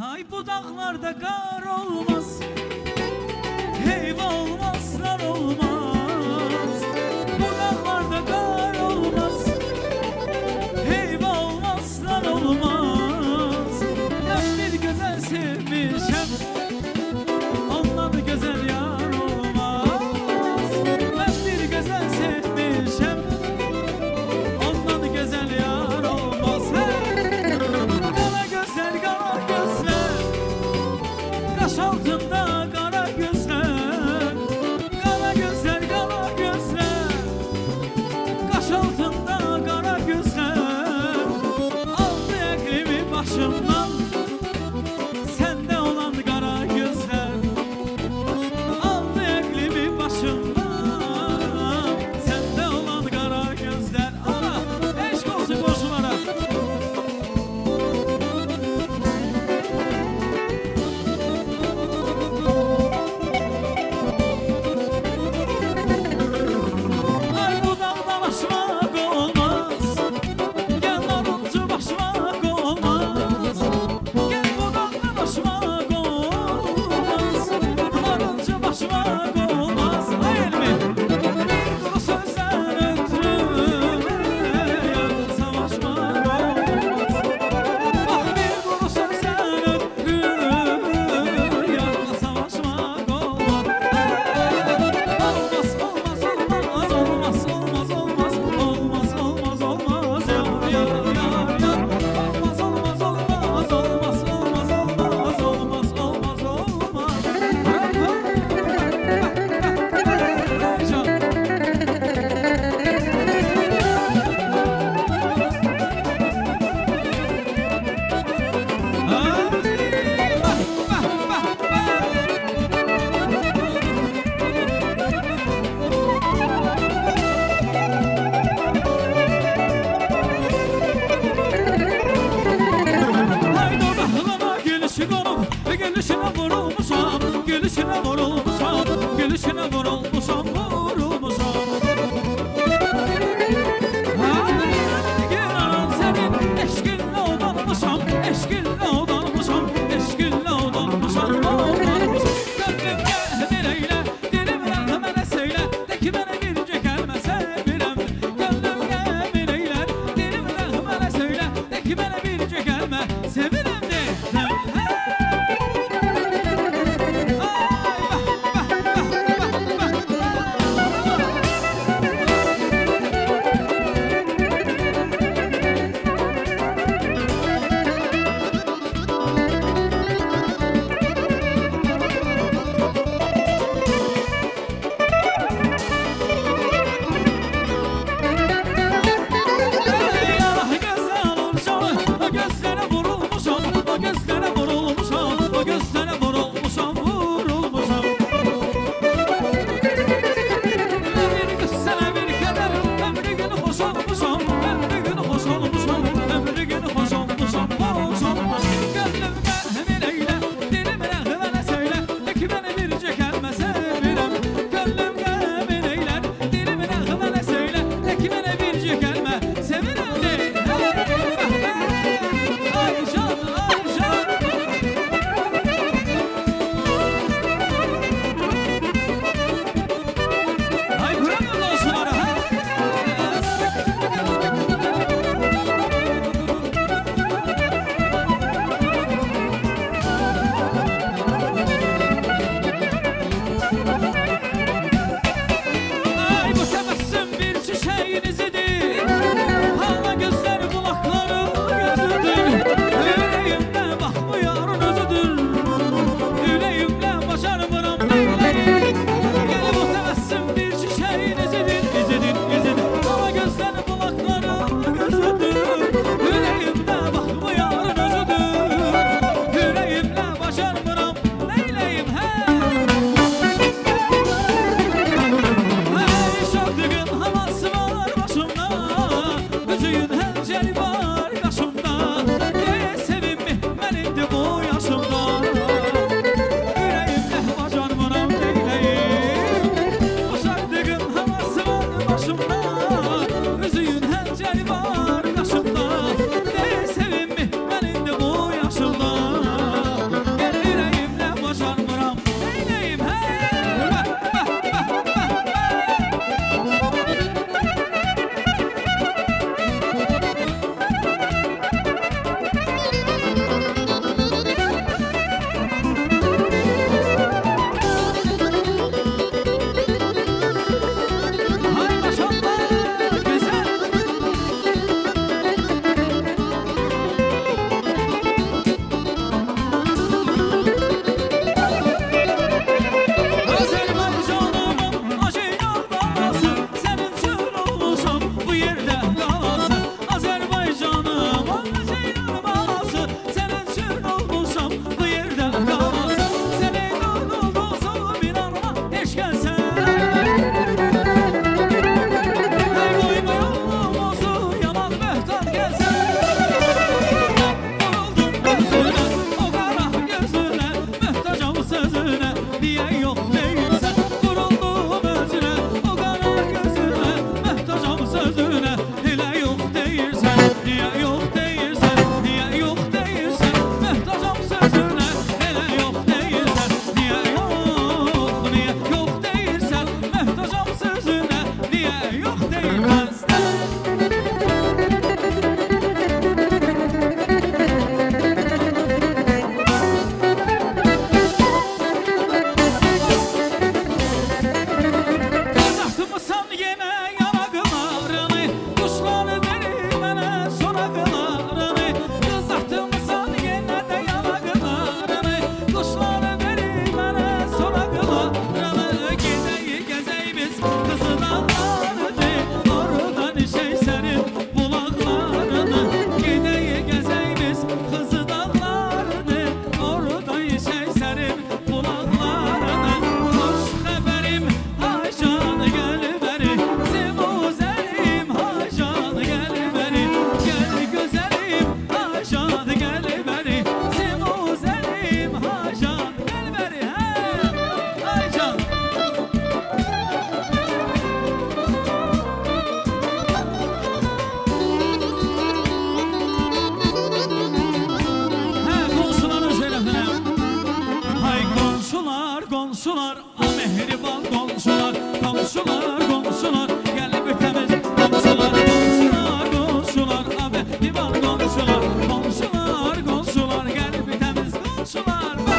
Hay budaklarda kar olmaz. Heyva olmazlar olmaz. çıkarıp ve gelişine vurulmuşam Gelişine vurulmuşam Gelişine vurulmuşam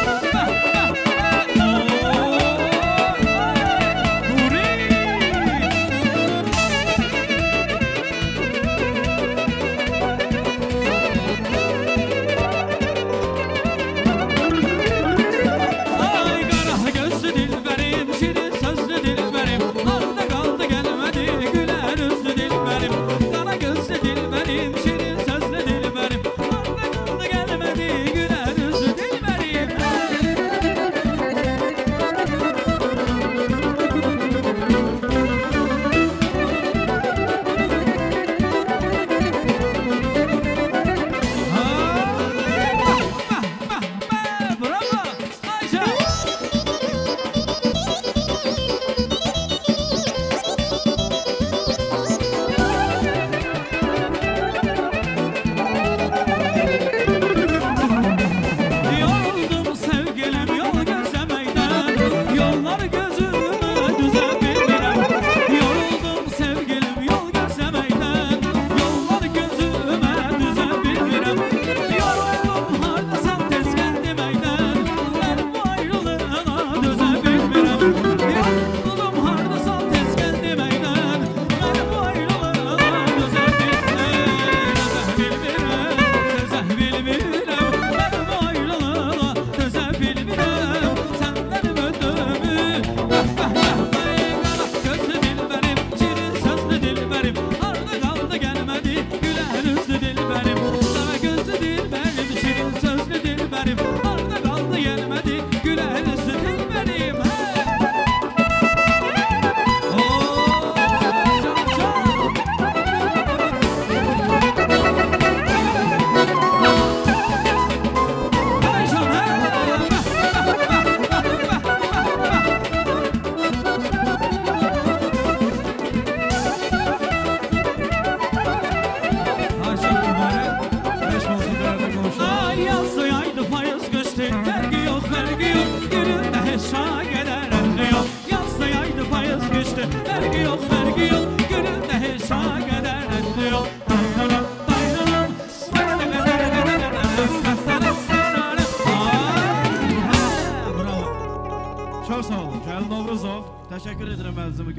Come on.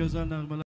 Deus a